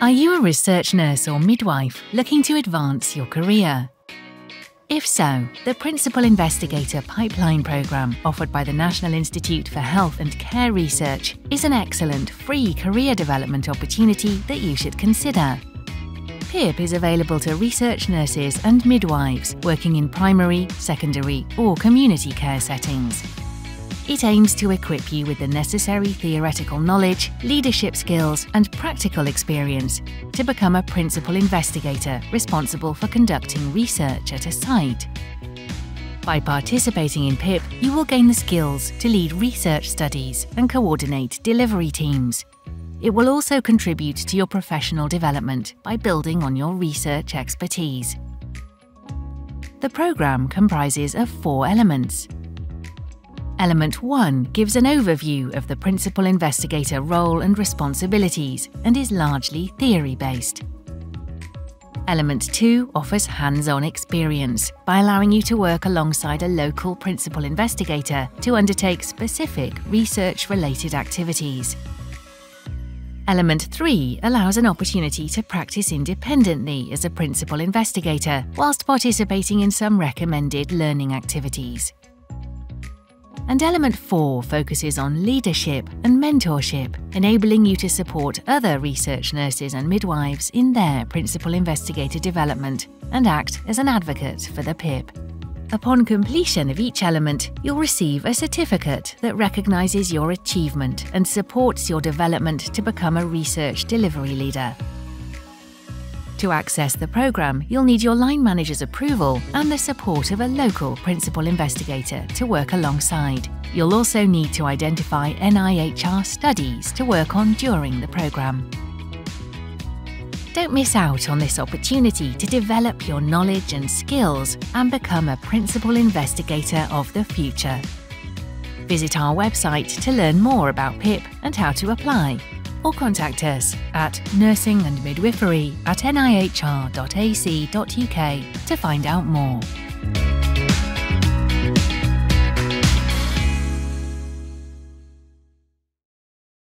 Are you a research nurse or midwife looking to advance your career? If so, the Principal Investigator Pipeline Programme offered by the National Institute for Health and Care Research is an excellent free career development opportunity that you should consider. PIPP is available to research nurses and midwives working in primary, secondary, or community care settings. It aims to equip you with the necessary theoretical knowledge, leadership skills, and practical experience to become a principal investigator responsible for conducting research at a site. By participating in PIPP, you will gain the skills to lead research studies and coordinate delivery teams. It will also contribute to your professional development by building on your research expertise. The programme comprises of four elements Element 1 gives an overview of the principal investigator role and responsibilities and is largely theory-based. Element 2 offers hands-on experience by allowing you to work alongside a local principal investigator to undertake specific research-related activities. Element 3 allows an opportunity to practice independently as a principal investigator whilst participating in some recommended learning activities and Element 4 focuses on leadership and mentorship, enabling you to support other research nurses and midwives in their principal investigator development and act as an advocate for the PIPP. Upon completion of each element, you'll receive a certificate that recognises your achievement and supports your development to become a research delivery leader. To access the programme, you'll need your line manager's approval and the support of a local principal investigator to work alongside. You'll also need to identify NIHR studies to work on during the programme. Don't miss out on this opportunity to develop your knowledge and skills and become a principal investigator of the future. Visit our website to learn more about PIPP and how to apply or contact us at nursing and midwifery at nihr.ac.uk to find out more.